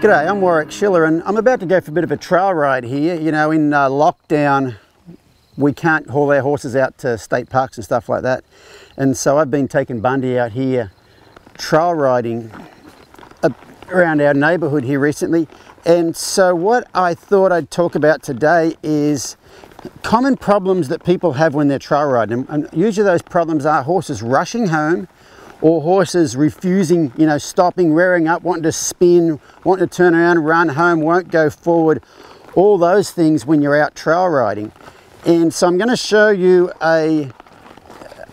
G'day, I'm Warwick Schiller and I'm about to go for a bit of a trail ride here. You know, in uh, lockdown, we can't haul our horses out to state parks and stuff like that. And so I've been taking Bundy out here trail riding around our neighbourhood here recently. And so what I thought I'd talk about today is common problems that people have when they're trail riding. And usually those problems are horses rushing home or horses refusing, you know, stopping, rearing up, wanting to spin, wanting to turn around, run home, won't go forward. All those things when you're out trail riding. And so I'm going to show you a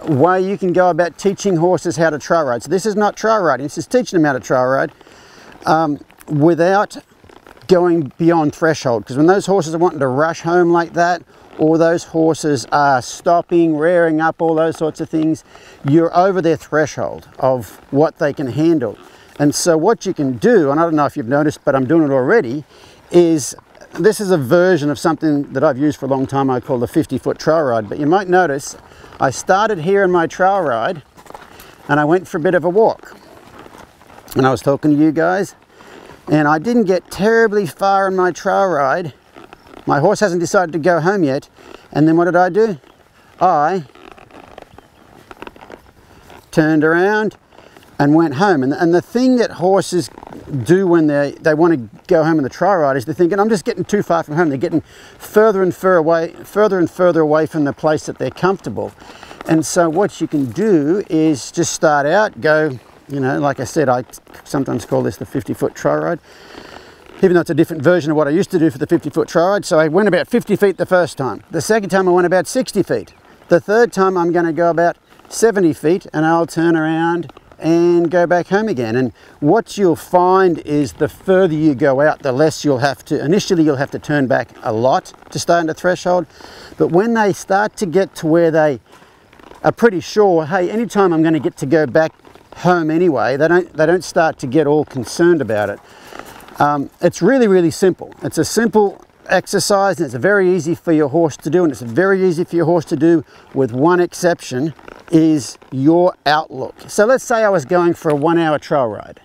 way you can go about teaching horses how to trail ride. So this is not trail riding, this is teaching them how to trail ride um, without going beyond threshold. Because when those horses are wanting to rush home like that, or those horses are stopping, rearing up, all those sorts of things, you're over their threshold of what they can handle. And so what you can do, and I don't know if you've noticed, but I'm doing it already, is this is a version of something that I've used for a long time I call the 50 foot trail ride. But you might notice I started here in my trail ride and I went for a bit of a walk. And I was talking to you guys and I didn't get terribly far in my trail ride my horse hasn't decided to go home yet. And then what did I do? I turned around and went home. And, and the thing that horses do when they, they want to go home in the trail ride is they're thinking, I'm just getting too far from home. They're getting further and further away, further and further away from the place that they're comfortable. And so what you can do is just start out, go, you know, like I said, I sometimes call this the 50 foot trail ride even though it's a different version of what I used to do for the 50 foot ride. So I went about 50 feet the first time. The second time I went about 60 feet. The third time I'm going to go about 70 feet and I'll turn around and go back home again. And what you'll find is the further you go out, the less you'll have to, initially you'll have to turn back a lot to stay under threshold. But when they start to get to where they are pretty sure, hey, anytime I'm going to get to go back home anyway, they don't, they don't start to get all concerned about it. Um, it's really, really simple. It's a simple exercise and it's very easy for your horse to do and it's very easy for your horse to do with one exception is your outlook. So let's say I was going for a one hour trail ride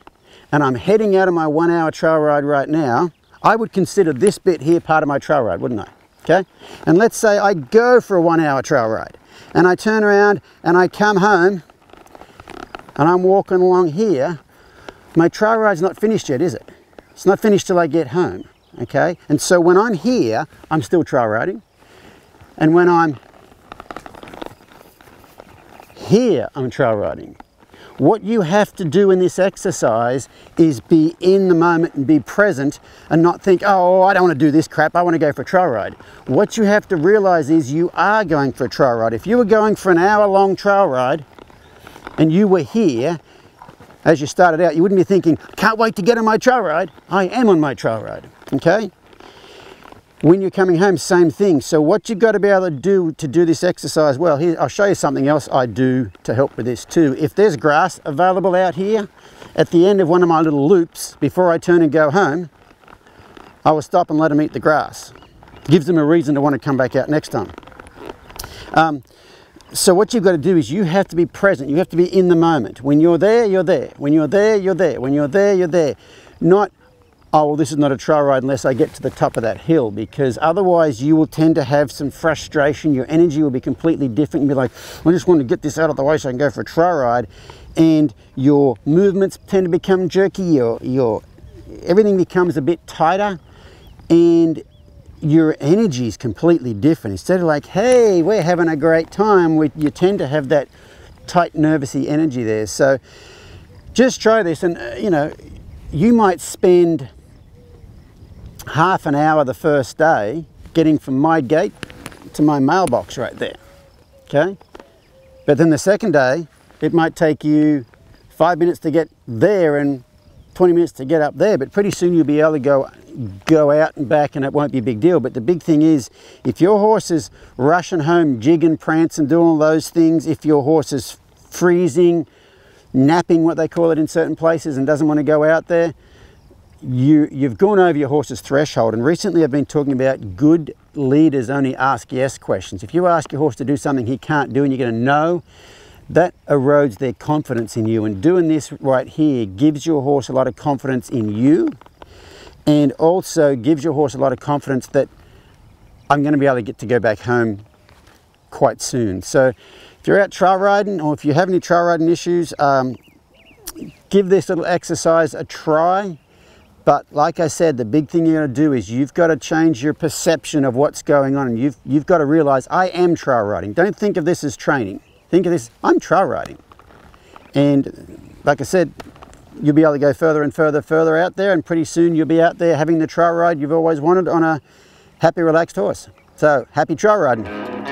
and I'm heading out of my one hour trail ride right now. I would consider this bit here part of my trail ride, wouldn't I? Okay. And let's say I go for a one hour trail ride and I turn around and I come home and I'm walking along here. My trail ride's not finished yet, is it? It's not finished till I get home, okay? And so when I'm here, I'm still trail riding. And when I'm here, I'm trail riding. What you have to do in this exercise is be in the moment and be present and not think, oh, I don't want to do this crap, I want to go for a trail ride. What you have to realize is you are going for a trail ride. If you were going for an hour long trail ride and you were here as you started out, you wouldn't be thinking, can't wait to get on my trail ride. I am on my trail ride, okay? When you're coming home, same thing. So what you've got to be able to do to do this exercise well, here, I'll show you something else I do to help with this too. If there's grass available out here, at the end of one of my little loops, before I turn and go home, I will stop and let them eat the grass. Gives them a reason to want to come back out next time. Um, so what you've got to do is you have to be present. You have to be in the moment. When you're there, you're there. When you're there, you're there. When you're there, you're there. Not, oh, well, this is not a trail ride unless I get to the top of that hill because otherwise you will tend to have some frustration. Your energy will be completely different. You'll be like, I just want to get this out of the way so I can go for a trail ride. And your movements tend to become jerky. Your, your, everything becomes a bit tighter and your energy is completely different. Instead of like, hey, we're having a great time, we, you tend to have that tight, nervousy energy there. So just try this and, uh, you know, you might spend half an hour the first day getting from my gate to my mailbox right there, okay? But then the second day, it might take you five minutes to get there and 20 minutes to get up there, but pretty soon you'll be able to go go out and back and it won't be a big deal. But the big thing is, if your horse is rushing home, jigging, prancing, doing all those things, if your horse is freezing, napping, what they call it in certain places, and doesn't want to go out there, you, you've gone over your horse's threshold. And recently I've been talking about good leaders only ask yes questions. If you ask your horse to do something he can't do and you're going to know, that erodes their confidence in you. And doing this right here gives your horse a lot of confidence in you and also gives your horse a lot of confidence that I'm going to be able to get to go back home quite soon. So if you're out trail riding or if you have any trail riding issues, um, give this little exercise a try. But like I said, the big thing you're going to do is you've got to change your perception of what's going on and you've, you've got to realize I am trail riding. Don't think of this as training. Think of this, I'm trail riding. And like I said, you'll be able to go further and further, further out there and pretty soon you'll be out there having the trail ride you've always wanted on a happy, relaxed horse. So happy trail riding.